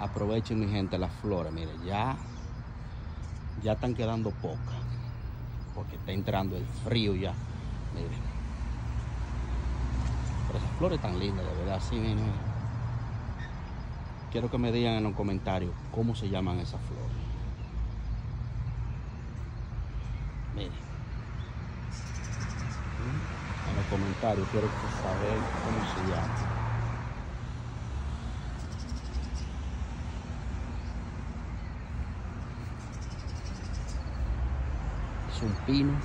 Aprovechen mi gente las flores, mire, ya, ya están quedando pocas. Porque está entrando el frío ya. Miren. Pero esas flores tan lindas, de verdad, sí, miren. Quiero que me digan en los comentarios cómo se llaman esas flores. Miren. En los comentarios quiero saber cómo se llama. Es un pino